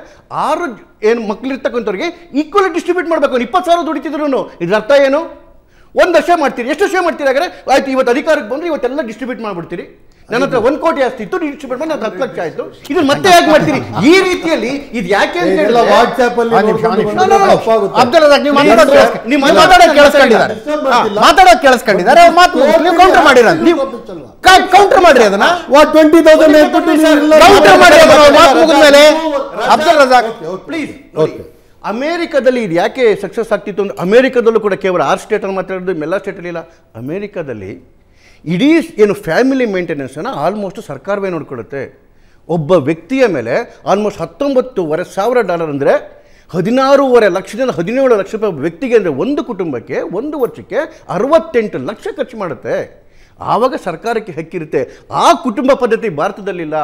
ಆರು ಏನು ಮಕ್ಕಳಿರ್ತಕ್ಕಂಥವ್ರಿಗೆ ಈಕ್ವಲ್ ಡಿಸ್ಟ್ರಿಬ್ಯೂಟ್ ಮಾಡಬೇಕು. ಇಪ್ಪತ್ತು ಸಾವಿರ ದುಡಿತಿದ್ರು ಇದ್ರ ಅರ್ಥ ಏನು? ಒಂದು ವರ್ಷ ಮಾಡ್ತೀರಿ ಎಷ್ಟು ವರ್ಷ ಮಾಡ್ತೀರಿ ಹಾಗಾದ್ರೆ? ಆಯ್ತು ಇವತ್ತು ಅಧಿಕಾರಕ್ಕೆ ಬಂದ್ರೆ ಇವತ್ತೆಲ್ಲ ಡಿಸ್ಟ್ರಿಬ್ಯೂಟ್ ಮಾಡ್ಬಿಡ್ತೀರಿ. ನನ್ನ ಹತ್ರ ಒಂದು ಕೋಟಿ ಆಸ್ತಿ ಇತ್ತು ಡಿಸ್ಟ್ರಿಬ್ಯೂಟ್ ಮಾಡಿ ನಾನು ಹತ್ತು ಲಕ್ಷ ಆಯ್ತು. ಇದನ್ನ ಮತ್ತೆ ಯಾಕೆ ಮಾಡ್ತೀರಿ? ಈ ರೀತಿಯಲ್ಲಿ ಇದು ಯಾಕೆ ಅಂತ ಹೇಳಿದ್ರೆ ವಾಟ್ಸ್ಆಪ್ ಅಲ್ಲಿ ನೀವು ಮಾತಾಡೋದು ಕೇಳಿಸ್ಕೊಂಡಿದ್ದಾರೆ. ಮಾತಾಡೋದು ಕೇಳಿಸ್ಕೊಂಡಿದ್ದಾರೆ. ಅವ್ರ ಮಾತು ನೀವು ಕೌಂಟರ್ ಮಾಡಿರ ನೀವು ಕೌಂಟರ್ ಮಾಡ್ರಿ ಅದನ್ನ. ವಾಟ್ ಟ್ವೆಂಟಿ ತೌಸಂಡ್ ಕೌಂಟರ್ ಮಾಡಿ ಮಾತು ಅವ್ರ ಮಾತು ಅಬ್ದುಲ್ ರಜಾಕ್ ಪ್ಲೀಸ್ ಅಮೇರಿಕಾದಲ್ಲಿ ಇದು ಯಾಕೆ ಸಕ್ಸಸ್ ಆಗ್ತಿತ್ತು ಅಂದರೆ ಅಮೇರಿಕಾದಲ್ಲೂ ಕೂಡ ಕೇವಲ ಆರ್ ಸ್ಟೇಟಲ್ಲಿ ಮಾತಾಡೋದು ಎಲ್ಲ ಸ್ಟೇಟಲ್ಲಿ ಇಲ್ಲ. ಅಮೇರಿಕಾದಲ್ಲಿ ಇಡೀ ಏನು ಫ್ಯಾಮಿಲಿ ಮೇಂಟೆನೆನ್ಸನ್ನು ಆಲ್ಮೋಸ್ಟ್ ಸರ್ಕಾರವೇ ನೋಡ್ಕೊಳ್ಳುತ್ತೆ. ಒಬ್ಬ ವ್ಯಕ್ತಿಯ ಮೇಲೆ ಆಲ್ಮೋಸ್ಟ್ ಹತ್ತೊಂಬತ್ತುವರೆ ಸಾವಿರ ಡಾಲರ್ ಅಂದರೆ ಹದಿನಾರೂವರೆ ಲಕ್ಷದಿಂದ ಹದಿನೇಳು ಲಕ್ಷ ರೂಪಾಯಿ ವ್ಯಕ್ತಿಗೆ ಅಂದರೆ ಒಂದು ಕುಟುಂಬಕ್ಕೆ, ಒಂದು ವರ್ಷಕ್ಕೆ ಅರವತ್ತೆಂಟು ಲಕ್ಷ ಖರ್ಚು ಮಾಡುತ್ತೆ. ಆವಾಗ ಸರ್ಕಾರಕ್ಕೆ ಹಕ್ಕಿರುತ್ತೆ. ಆ ಕುಟುಂಬ ಪದ್ಧತಿ ಭಾರತದಲ್ಲಿಲ್ಲ.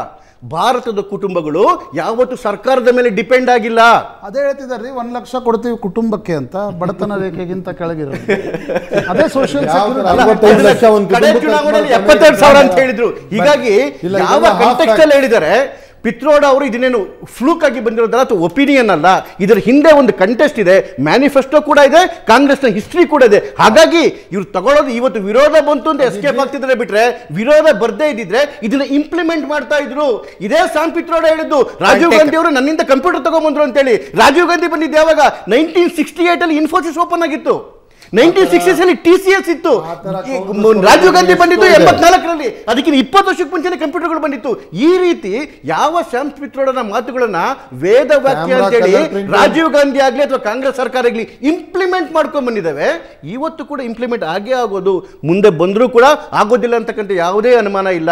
ಭಾರತದ ಕುಟುಂಬಗಳು ಯಾವತ್ತೂ ಸರ್ಕಾರದ ಮೇಲೆ ಡಿಪೆಂಡ್ ಆಗಿಲ್ಲ. ಅದೇ ಹೇಳ್ತಿದ್ದಾರೆ ರೀ ಒಂದು ಲಕ್ಷ ಕೊಡ್ತೀವಿ ಕುಟುಂಬಕ್ಕೆ ಅಂತ ಬಡತನ ರೇಖೆಗಿಂತ ಕೆಳಗಿರೋದು ಅದೇ ಸೋಷಿಯಲ್ ಎಪ್ಪತ್ತೆರಡು ಸಾವಿರ ಅಂತ ಹೇಳಿದ್ರು. ಹೀಗಾಗಿ ಯಾವ ಇದೆಲ್ಲ ಅಲ್ಲಿ ಹೇಳಿದ್ದಾರೆ ಪಿತ್ರೋಡ ಅವರು ಇದನ್ನೇನು ಫ್ಲೂಕ್ ಆಗಿ ಬಂದಿರೋದಲ್ಲ ಅಥವಾ ಒಪಿನಿಯನ್ ಅಲ್ಲ? ಇದರ ಹಿಂದೆ ಒಂದು ಕಂಟೆಸ್ಟ್ ಇದೆ ಮ್ಯಾನಿಫೆಸ್ಟೋ ಕೂಡ ಇದೆ ಕಾಂಗ್ರೆಸ್ನ ಹಿಸ್ಟ್ರಿ ಕೂಡ ಇದೆ. ಹಾಗಾಗಿ ಇವ್ರು ತಗೊಳ್ಳೋದು ಇವತ್ತು ವಿರೋಧ ಬಂತು ಅಂತ ಎಸ್ಕೇಪ್ ಆಗ್ತಿದ್ರೆ ಬಿಟ್ರೆ ವಿರೋಧ ಬರ್ದೇ ಇದ್ದಿದ್ರೆ ಇದನ್ನ ಇಂಪ್ಲಿಮೆಂಟ್ ಮಾಡ್ತಾ ಇದ್ರು. ಇದೇ ಸಾಮ್ ಪಿತ್ರೋಡ ಹೇಳಿದ್ದು. ರಾಜೀವ್ ಗಾಂಧಿ ಅವರು ನನ್ನಿಂದ ಕಂಪ್ಯೂಟರ್ ತಗೊಂಡ್ಬಂದ್ರು ಅಂತೇಳಿ. ರಾಜೀವ್ ಗಾಂಧಿ ಬಂದಿದ್ದು ಯಾವಾಗ? ನೈನ್ಟೀನ್ ಸಿಕ್ಸ್ಟಿ ಏಟ್ ಅಲ್ಲಿ ಇನ್ಫೋಸಿಸ್ ಓಪನ್ ಆಗಿತ್ತು. ನೈನ್ಟೀನ್ ಸಿಕ್ಸ್ಟೀಸ್ ಅಲ್ಲಿ ಟಿ ಸಿ ಎಸ್ ಇತ್ತು. ರಾಜೀವ್ ಗಾಂಧಿ ಬಂದಿತ್ತು. ಎಂಬತ್ನಾಲ್ಕರಲ್ಲಿ. ಅದಕ್ಕಿಂತ ಇಪ್ಪತ್ತು ವರ್ಷಕ್ಕೆ ಮುಂಚೆನೆ ಕಂಪ್ಯೂಟರ್ಗಳು ಬಂದಿತ್ತು. ಈ ರೀತಿ ಯಾವ ಶ್ಯಾಮ್ ಪಿತ್ರೋಡನ ಮಾತುಗಳನ್ನ ವೇದ ವಾಕ್ಯ ಅಂತ ಹೇಳಿ ರಾಜೀವ್ ಗಾಂಧಿ ಆಗ್ಲಿ ಅಥವಾ ಕಾಂಗ್ರೆಸ್ ಸರ್ಕಾರ ಆಗಲಿ ಇಂಪ್ಲಿಮೆಂಟ್ ಮಾಡ್ಕೊಂಡ್ ಬಂದಿದ್ದಾವೆ. ಇವತ್ತು ಕೂಡ ಇಂಪ್ಲಿಮೆಂಟ್ ಆಗೇ ಆಗೋದು. ಮುಂದೆ ಬಂದರೂ ಕೂಡ ಆಗೋದಿಲ್ಲ ಅಂತಕ್ಕಂಥ ಯಾವುದೇ ಅನುಮಾನ ಇಲ್ಲ.